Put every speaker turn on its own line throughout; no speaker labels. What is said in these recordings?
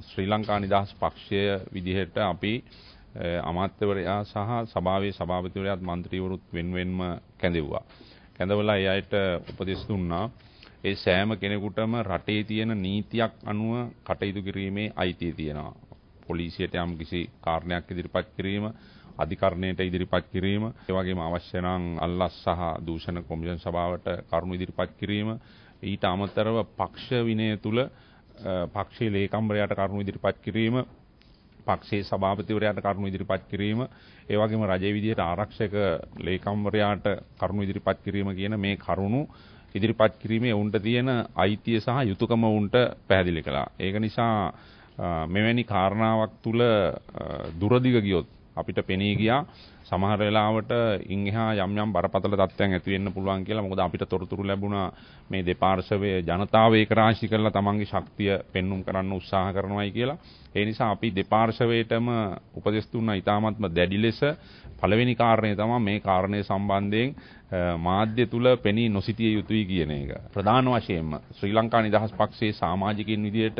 ශ්‍රී ලංකා නිදහස් පක්ෂය විදිහට අපි අමාත්‍යවරයා සහ සභාවේ සභාපතිවරයාත් මන්ත්‍රීවරුත් වෙනුවෙන්ම කැඳෙව්වා. කැඳවලා ඒ අයට උපදෙස් දුන්නා. ඒ සෑම කෙනෙකුටම රටේ තියෙන නීතියක් අනුව කටයුතු කිරීමේ අයිතිය තියෙනවා. පොලිසියට යම් කිසි කාරණයක් ඉදිරිපත් කිරීම, අධිකරණයට ඉදිරිපත් කිරීම, ඒ වගේම අවශ්‍ය නම් අල්ලස් සහ දූෂණ කොමිෂන් සභාවට කරුණු ඉදිරිපත් කිරීම, ඊට අමතරව පක්ෂ විනය තුල පක්ෂයේ ලේකම්වරයාට කරුණු ඉදිරිපත් කිරීම පක්ෂයේ සභාපතිවරයාට කරුණු ඉදිරිපත් කිරීම ඒ වගේම රජයේ විදිහට ආරක්ෂක ලේකම්වරයාට කරුණු ඉදිරිපත් කිරීම කියන මේ කරුණු ඉදිරිපත් කිරීමේ උන්ට තියෙන අයිතිය සහ යුතුයකම උන්ට පැහැදිලි කළා. ඒක නිසා මෙවැනි කාරණාවක් තුල දුරදිග ගියොත් අපිට පෙනී ගියා සමහර වෙලාවට ඉන් එහා යම් යම් බරපතල තත්ත්වයන් ඇති වෙන්න පුළුවන් කියලා. මොකද අපිට තොරතුරු ලැබුණා මේ දෙපාර්ශවයේ ජනතාව ඒකරාශී කරලා තමන්ගේ ශක්තිය පෙන්눔 කරන්න උත්සාහ කරනවායි කියලා. ඒ නිසා අපි දෙපාර්ශවයටම උපදෙස් දුන්නා ඊටාත්ම දැඩි ලෙස පළවෙනි කාරණය තමයි මේ කාරණය සම්බන්ධයෙන් මාධ්‍ය තුල පෙනී නොසිටිය යුතුයි කියන එක. ප්‍රධාන වශයෙන්ම ශ්‍රී ලංකා නිදහස් පක්ෂයේ සමාජිකින් විදියට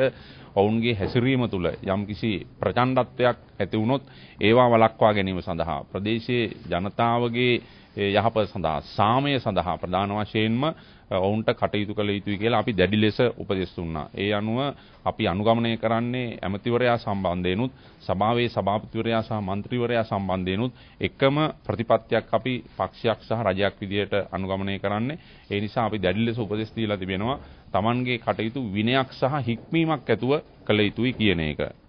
ඔවුන්ගේ හැසිරීම තුල යම්කිසි ප්‍රචණ්ඩත්වයක් ඇති වුණොත් ඒවා වළක්වා ගැනීම සඳහා පොලිසියේ ජනතාවගේ යහපත සඳහා සාමය සඳහා ප්‍රධාන වශයෙන්ම ඔවුන්ට කටයුතු කළ යුතුයි කියලා අපි දැඩි ලෙස උපදෙස් දුන්නා. ඒ අනුව අපි අනුගමනය කරන්නේ ඇමතිවරයා සම්බන්ධයෙන්ුත් සභාවේ සභාපතිවරයා සහ മന്ത്രിවරයා සම්බන්ධයෙන්ුත් එකම ප්‍රතිපත්තියක් අපි පක්ෂයක් සහ රජයක් විදියට අනුගමනය කරන්නේ. ඒ නිසා අපි දැඩි ලෙස උපදෙස් දීලා තිබෙනවා. Tamanගේ කටයුතු විනයක් සහ හික්මීමක් ඇතුව කළ යුතුයි කියන එක.